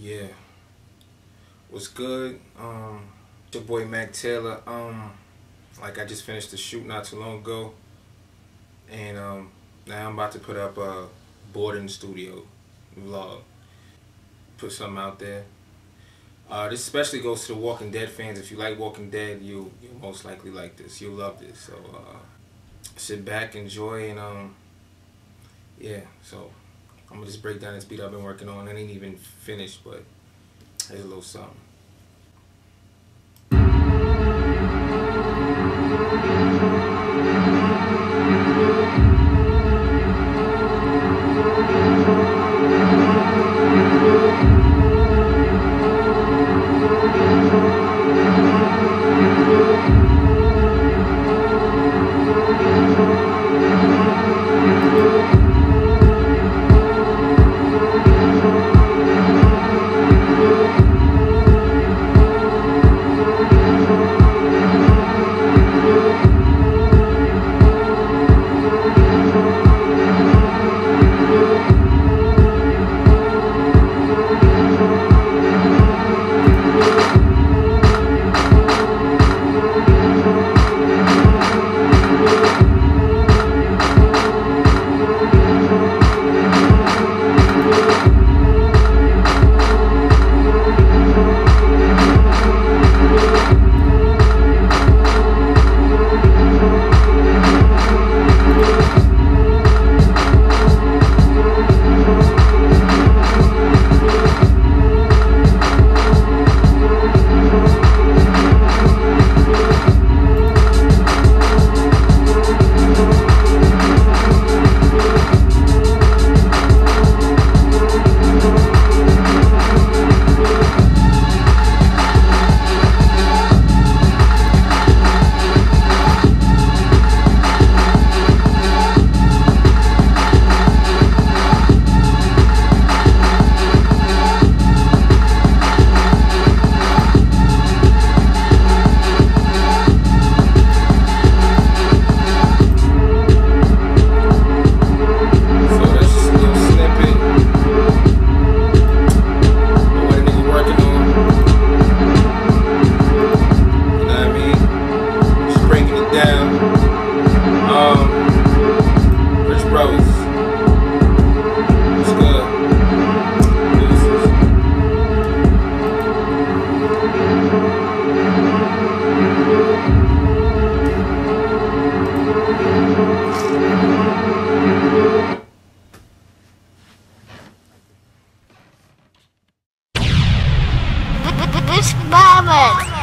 Yeah. What's good? Um, your boy Mack Taylor. Um, like I just finished the shoot not too long ago, and um, now I'm about to put up a bored in studio vlog. Put something out there. Uh, this especially goes to the Walking Dead fans. If you like Walking Dead, you you most likely like this. You'll love this. So uh, sit back, enjoy, and um, yeah. So I'm gonna just break down this beat I've been working on. It ain't even finished, but here's a little something. Bobby.